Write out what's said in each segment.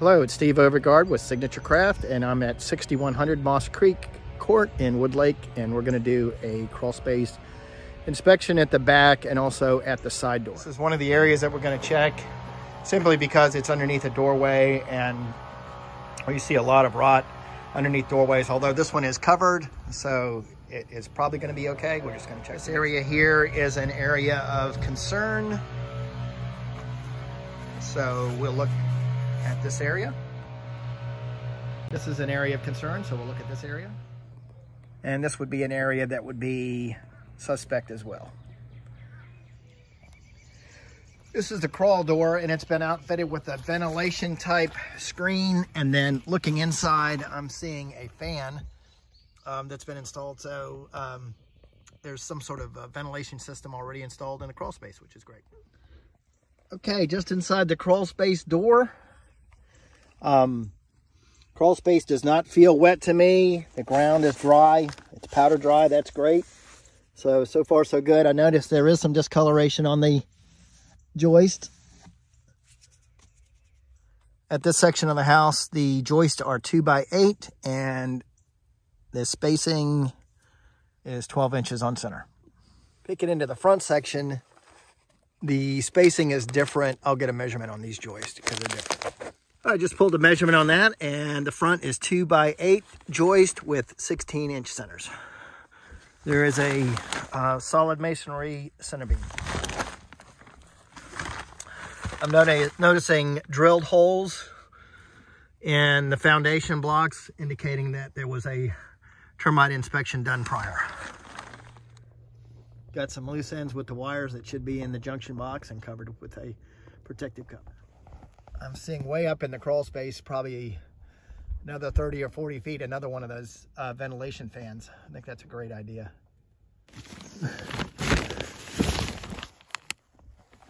Hello, it's Steve Overgard with Signature Craft, and I'm at 6100 Moss Creek Court in Woodlake, and we're going to do a crawl space inspection at the back and also at the side door. This is one of the areas that we're going to check simply because it's underneath a doorway and you see a lot of rot underneath doorways, although this one is covered, so it is probably going to be okay. We're just going to check. This area here is an area of concern. So we'll look at this area. This is an area of concern, so we'll look at this area. And this would be an area that would be suspect as well. This is the crawl door and it's been outfitted with a ventilation type screen. And then looking inside, I'm seeing a fan um, that's been installed. So um, there's some sort of ventilation system already installed in the crawl space, which is great. Okay, just inside the crawl space door. Um, crawl space does not feel wet to me. The ground is dry. It's powder dry. That's great. So, so far so good. I noticed there is some discoloration on the joist. At this section of the house, the joists are 2 by 8 and the spacing is 12 inches on center. Pick it into the front section. The spacing is different. I'll get a measurement on these joists because they're different. I just pulled a measurement on that and the front is 2 by 8 joist with 16 inch centers. There is a uh, solid masonry center beam. I'm noticing drilled holes in the foundation blocks, indicating that there was a termite inspection done prior. Got some loose ends with the wires that should be in the junction box and covered with a protective cover. I'm seeing way up in the crawl space, probably another 30 or 40 feet, another one of those uh, ventilation fans. I think that's a great idea.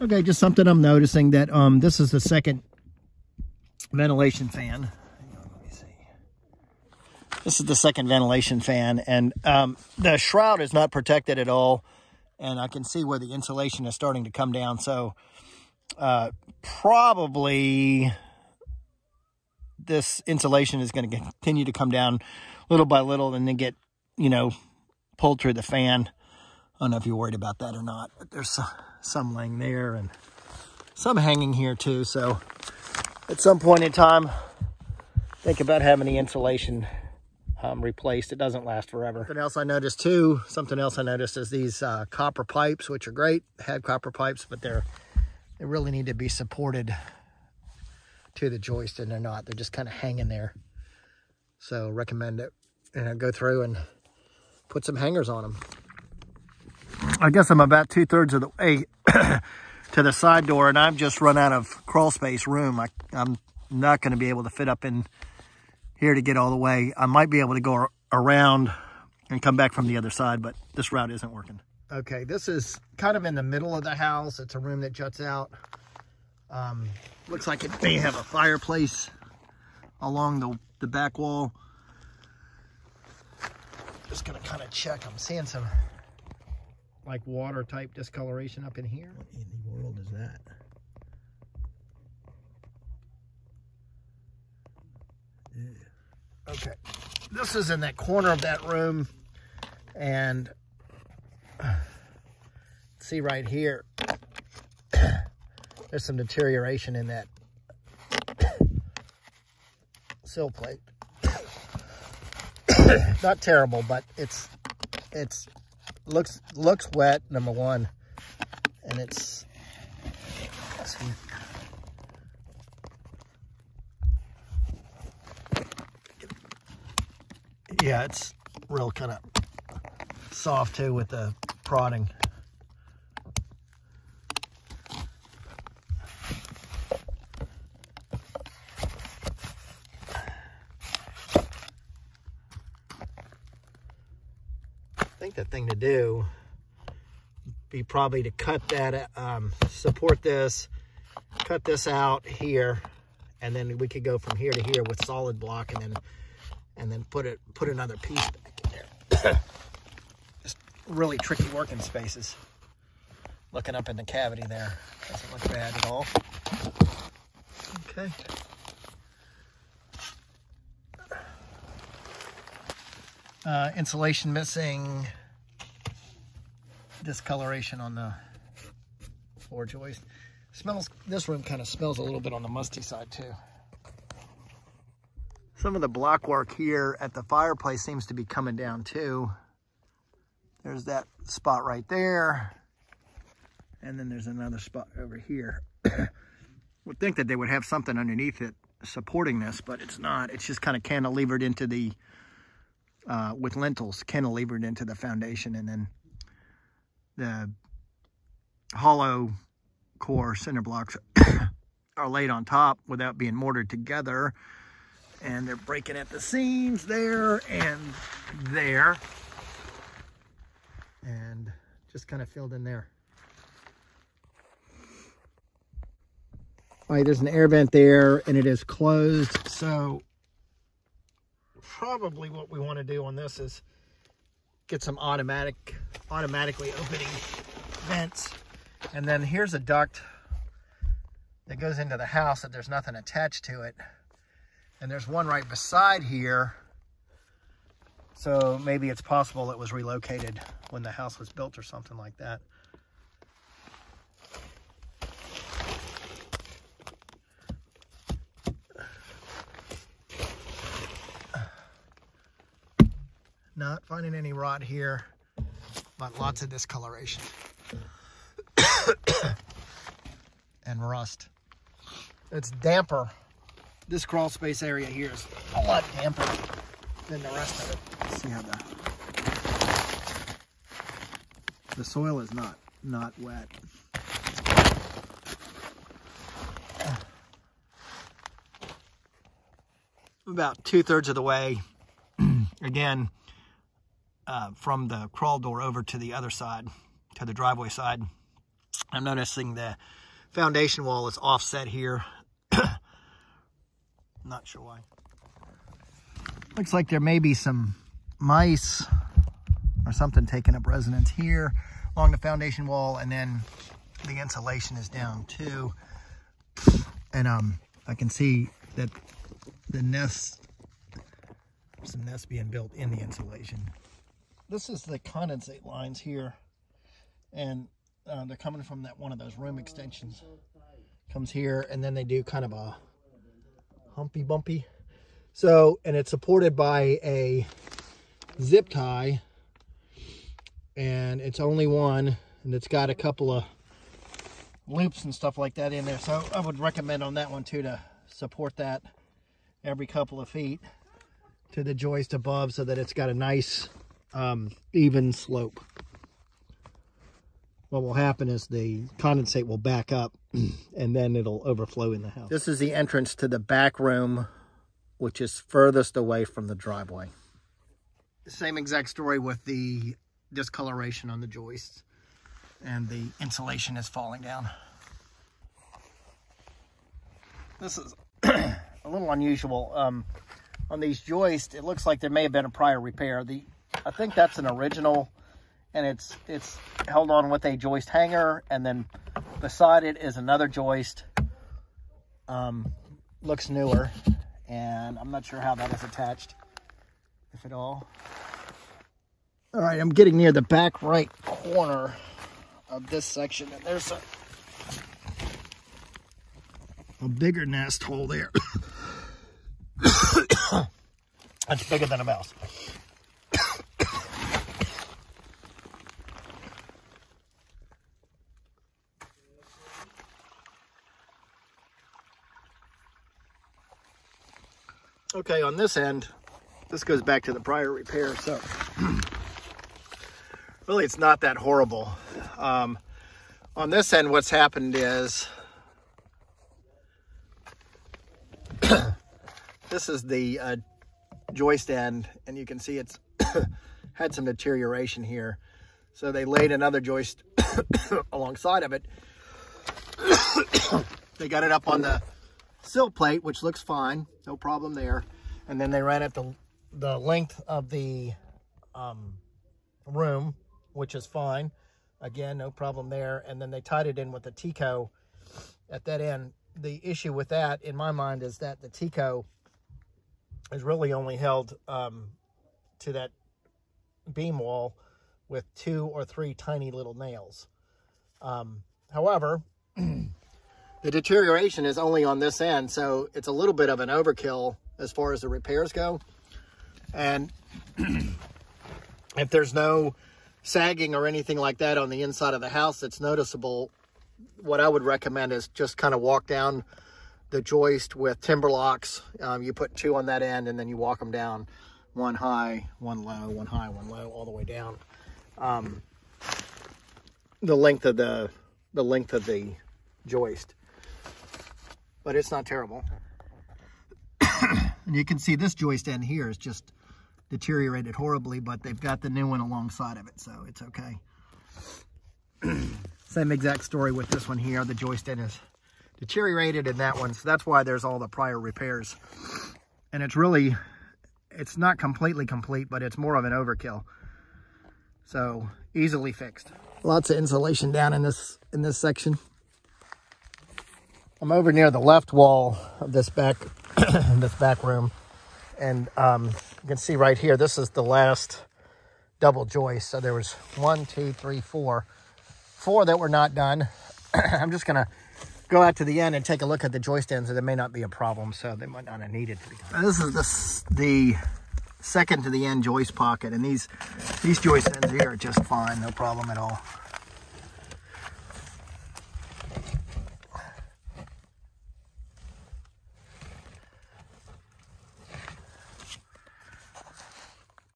Okay, just something I'm noticing that um, this is the second ventilation fan. This is the second ventilation fan, and um, the shroud is not protected at all, and I can see where the insulation is starting to come down. So uh, probably this insulation is going to continue to come down little by little and then get, you know, pulled through the fan. I don't know if you're worried about that or not, but there's some laying there and some hanging here too. So at some point in time, think about having the insulation um, replaced. It doesn't last forever. Something else I noticed too, something else I noticed is these uh, copper pipes, which are great, had copper pipes, but they're they really need to be supported to the joist and they're not. They're just kind of hanging there. So recommend it, you know, go through and put some hangers on them. I guess I'm about two thirds of the way to the side door and I've just run out of crawl space room. I, I'm not going to be able to fit up in here to get all the way. I might be able to go around and come back from the other side, but this route isn't working. Okay, this is kind of in the middle of the house. It's a room that juts out. Um, looks like it may have a fireplace along the, the back wall. Just gonna kind of check. I'm seeing some like water type discoloration up in here. What in the world is that? Yeah. Okay. This is in that corner of that room and see right here, there's some deterioration in that sill plate. Not terrible, but it's it's looks looks wet, number one. And it's yeah, it's real kind of soft too with the prodding. the thing to do be probably to cut that, um, support this, cut this out here, and then we could go from here to here with solid block and then and then put it put another piece back in there. Just really tricky working spaces. Looking up in the cavity there. Doesn't look bad at all. Okay. Uh, insulation missing. Discoloration on the floor joist. Smells, this room kind of smells a little bit on the musty side too. Some of the block work here at the fireplace seems to be coming down too. There's that spot right there. And then there's another spot over here. would think that they would have something underneath it supporting this, but it's not. It's just kind of cantilevered into the, uh, with lintels, cantilevered into the foundation. And then the hollow core cinder blocks are laid on top without being mortared together. And they're breaking at the seams there and there. And just kind of filled in there. All right, there's an air vent there and it is closed. So probably what we want to do on this is get some automatic, automatically opening vents. And then here's a duct that goes into the house that there's nothing attached to it. And there's one right beside here. So maybe it's possible it was relocated when the house was built or something like that. Not finding any rot here, but lots of discoloration. and rust. It's damper. This crawl space area here is a lot damper than the rest of it. Let's see how the the soil is not not wet. About two thirds of the way. Again, uh, from the crawl door over to the other side, to the driveway side. I'm noticing the foundation wall is offset here. Not sure why. Looks like there may be some mice or something taking up residence here along the foundation wall and then the insulation is down too. And um, I can see that the nest, some nests being built in the insulation this is the condensate lines here. And uh, they're coming from that one of those room extensions. Comes here, and then they do kind of a humpy bumpy. So, and it's supported by a zip tie. And it's only one, and it's got a couple of loops and stuff like that in there. So I would recommend on that one too to support that every couple of feet to the joist above so that it's got a nice um, even slope. What will happen is the condensate will back up and then it'll overflow in the house. This is the entrance to the back room, which is furthest away from the driveway. Same exact story with the discoloration on the joists and the insulation is falling down. This is a little unusual. Um, on these joists, it looks like there may have been a prior repair. The I think that's an original and it's it's held on with a joist hanger and then beside it is another joist. Um, looks newer and I'm not sure how that is attached if at all. All right I'm getting near the back right corner of this section and there's a a bigger nest hole there. That's bigger than a mouse Okay, on this end, this goes back to the prior repair, so really it's not that horrible. Um, on this end, what's happened is this is the uh, joist end, and you can see it's had some deterioration here. So they laid another joist alongside of it. they got it up on the sill plate, which looks fine. No problem there. And then they ran it the, the length of the um, room, which is fine. Again, no problem there. And then they tied it in with the Tico at that end. The issue with that, in my mind, is that the Tico is really only held um, to that beam wall with two or three tiny little nails. Um, however, the deterioration is only on this end, so it's a little bit of an overkill as far as the repairs go. And if there's no sagging or anything like that on the inside of the house that's noticeable, what I would recommend is just kind of walk down the joist with TimberLOKs. Um, you put two on that end and then you walk them down one high, one low, one high, one low, all the way down. Um, the length of the the length of the joist. But it's not terrible. and you can see this joist end here is just deteriorated horribly, but they've got the new one alongside of it, so it's okay. Same exact story with this one here. The joist end is deteriorated in that one, so that's why there's all the prior repairs. And it's really, it's not completely complete, but it's more of an overkill. So easily fixed. Lots of insulation down in this in this section. I'm over near the left wall of this back this back room. And um, you can see right here, this is the last double joist. So there was one, two, three, four. Four that were not done. I'm just to go out to the end and take a look at the joist ends. There may not be a problem, so they might not have needed to be done. This is the, the second to the end joist pocket. And these, these joist ends here are just fine, no problem at all.